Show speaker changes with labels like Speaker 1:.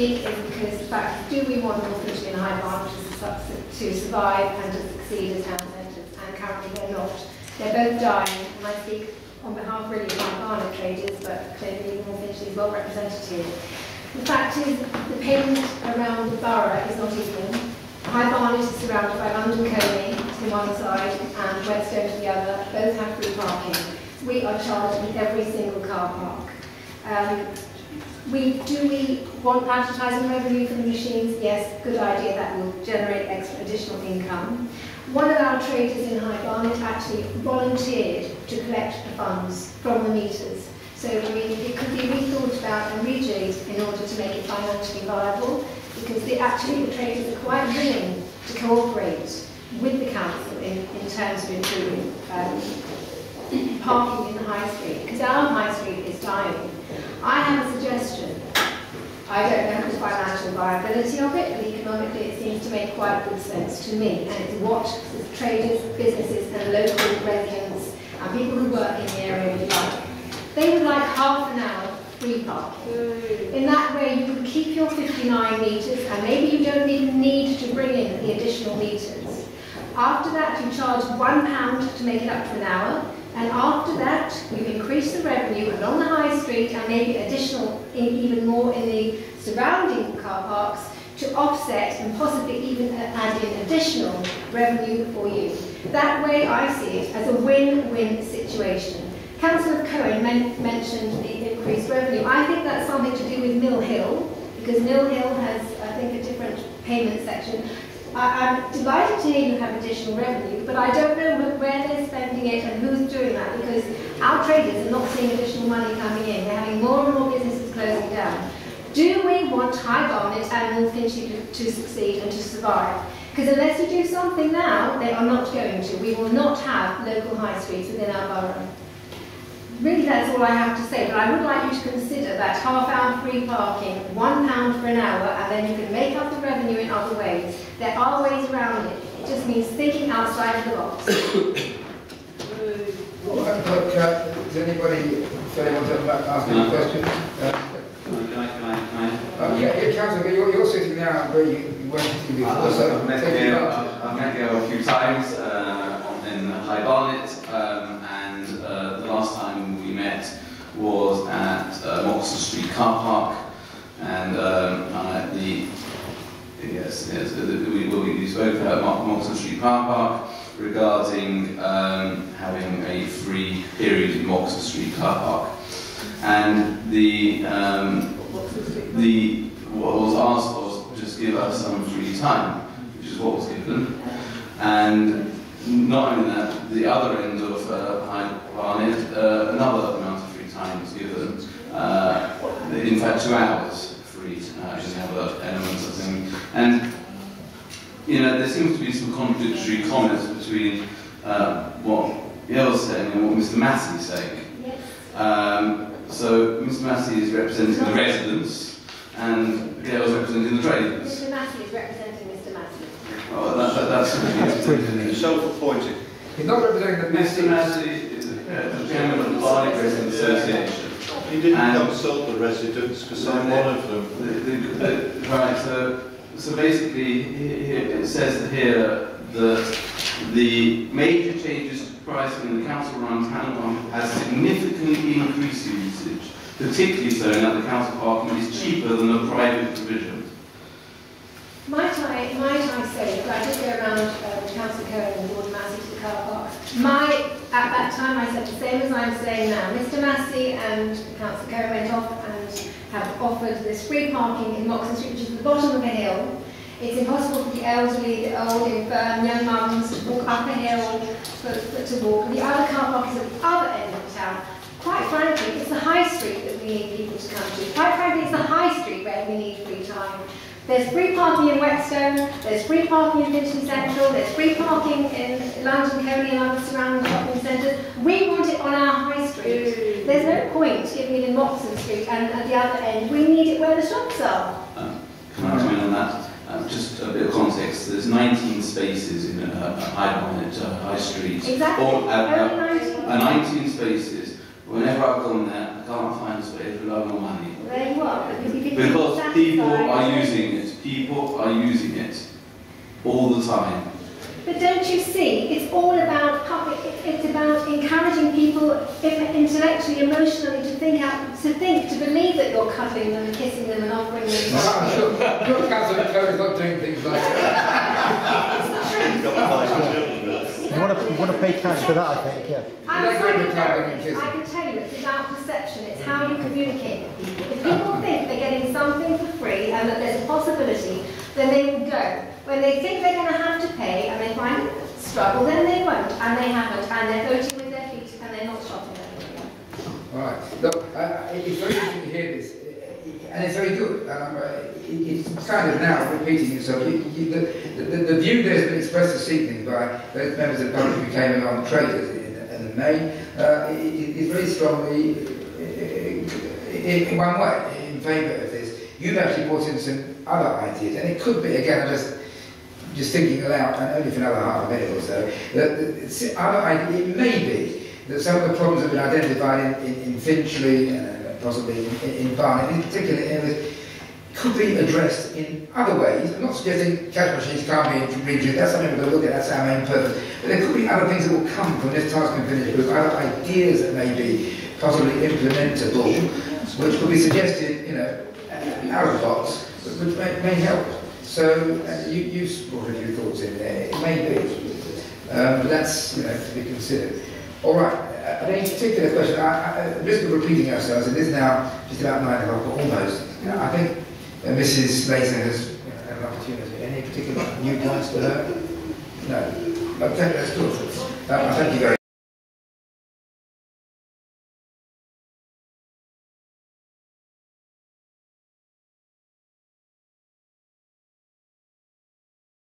Speaker 1: speak is because the fact do we want North Finchley and High Barnet to, to survive and to succeed as town centres? And currently they're not. They're both dying, and I speak on behalf really of High Barnet traders, but clearly North is well represented here. The fact is, the payment around the borough is not equal. High Barnet is surrounded by London Colney to one side and Whetstone to the other. Both have free parking. We are charged in every single car park. Um, we, do we want advertising revenue from the machines? Yes, good idea, that will generate extra additional income. One of our traders in High Barnet actually volunteered to collect the funds from the meters. So I mean, it could be rethought about and rejigged in order to make it financially viable, because the, actually the traders are quite willing to cooperate with the council in, in terms of improving um, parking in the high street, because our high street is dying. I have a suggestion. I don't know the financial viability of it, but economically it seems to make quite good sense to me. And it's what traders, businesses and local residents and people who work in the area would like. They would like half an hour free parking. Mm. In that way you can keep your 59 metres and maybe you don't even need to bring in the additional metres. After that you charge one pound to make it up to an hour and after that, we've increased the revenue along the high street and maybe additional, even more in the surrounding car parks to offset and possibly even add in additional revenue for you. That way I see it as a win-win situation. Councillor Cohen men mentioned the increased revenue. I think that's something to do with Mill Hill, because Mill Hill has, I think, a different payment section. I, I'm delighted to hear you have additional revenue, but I don't know where they're spending it and who's doing that because our traders are not seeing additional money coming in. They're having more and more businesses closing down. Do we want High Barnet and North Finchley to, to succeed and to survive? Because unless you do something now, they are not going to. We will not have local high streets within our borough. Really, that's all I have to say, but I would like you to consider that half-hour free parking, one pound for an hour, and then you can make up the revenue in other ways. There are ways around it. It just means thinking outside of the box.
Speaker 2: well, uh, does anybody, say anyone to ask any questions? Uh,
Speaker 3: can I, can I, can I?
Speaker 2: uh, yeah, yeah, Councillor, you're, you're sitting there where you, you weren't sitting before,
Speaker 3: I've,
Speaker 2: so
Speaker 3: I've met
Speaker 2: take.
Speaker 3: I've, I've met here a few times Car Park, and um, uh, the yes, yes, we, we spoke about Mo- Moxon Street Car Park regarding um, having a free period in Moxon Street Car Park, and the um, the what was asked was just give us some free time, which is what was given. And not only that, the other end of uh, High Barnet, uh, another amount of free time was given. Uh, in fact, two hours free uh, is the other element of thing. And you know, there seems to be some contradictory comments between uh, what Gail's saying and what Mr. Massey's saying.
Speaker 1: Yes.
Speaker 3: Um, so Mr. Massey is representing the residents and Gail's representing the traders.
Speaker 1: Mr. Massey is representing Mr. Massey.
Speaker 3: Oh, that, that, that's
Speaker 4: Self-appointed.
Speaker 2: He's not representing the
Speaker 3: Mr.
Speaker 2: message.
Speaker 3: Massey is uh, the chairman of the Barnet Residents Association.
Speaker 4: He didn't
Speaker 3: And-
Speaker 4: consult the residents because I'm one of them.
Speaker 3: The, the, the, right, so, so basically, he- he- it says here that the major changes to pricing in the council-run town park has significantly increased usage, particularly so in that the council parking is cheaper than the private provision.
Speaker 1: Might I, might I say, that I did go around uh, with Councillor Cohen and Gordon Massey to the car park. My, at that time I said the same as I'm saying now. Mr Massey and Councillor Cohen went off and have offered this free parking in Moxon Street, which is at the bottom of a hill. It's impossible for the elderly, the old, infirm, young mums to walk up a hill for, for, to walk. The other car park is at the other end of the town. Quite frankly, it's the high street that we need people to come to. Quite frankly, it's the high street where we need time. There's free parking in Whetstone, there's free parking in Finchley Central, there's free parking in London, Colney and other surrounding shopping centres. We want it on our high street. There's no point giving it in Moxon Street and at the other end. We need it where the shops are.
Speaker 3: Um, Can I comment on that? Um, just a bit of context. There's 19 spaces in uh, High Barnet uh, High Street.
Speaker 1: Exactly.
Speaker 3: All, uh,
Speaker 1: Only
Speaker 3: uh,
Speaker 1: 19.
Speaker 3: uh, 19 spaces. Whenever I've gone there, I can't can't find a space with no money.
Speaker 1: There you are, because you
Speaker 3: Because people are using it. People are using it all the time.
Speaker 1: But don't you see, it's all about public, it's about encouraging people if- intellectually, emotionally to think out, to think, to believe that you're cuddling them and kissing them and offering them.
Speaker 2: Well, I'm sure, I'm sure Councillor Curry's not doing things like that.
Speaker 4: You've got five children.
Speaker 5: You want to, you want to pay cash for that, I think, yeah.
Speaker 1: I'm sorry,
Speaker 2: go to clubbing and
Speaker 1: I can tell you, it's about perception, it's how you communicate with people. If people think they're getting something for free and that there's a possibility, then they will go. When they think they're going to have to pay and they find it struggle, then they won't, and they haven't, and they're voting with their feet and they're not shopping anymore.
Speaker 2: All right. Look, uh, it's very interesting to hear this, uh, and it's very good. Um, it- it's kind of now repeating itself. You, you, the, the, the view that has been expressed this evening by those members of the public who came along traders in, in main uh, is very strongly uh, in, in one way in favour of this. You've actually brought in some other ideas, and it could be again. I'm just just thinking aloud, and only for another half a minute or so, that other it may be that some of the problems have been identified in, in, in Finchley and uh, possibly in, in, in Barnet, in particular areas, could be addressed in other ways. I'm not suggesting cash machines can't be reviewed, that's something we're going to look at, that's our main purpose. But there could be other things that will come from this task and finish group, other ideas that may be possibly implementable, which could be suggested, you know, uh, out of the box, which may, may help. So uh, you, you've brought a few thoughts in there, it may be. Um, but that's, you know, to be considered. All right, uh, any particular question, I, I, at risk of repeating ourselves, it is now just about nine o'clock, almost. I think uh, Mrs. Laser has know, an opportunity. Any particular new points for her? No. Okay, that's good. Uh, thank you very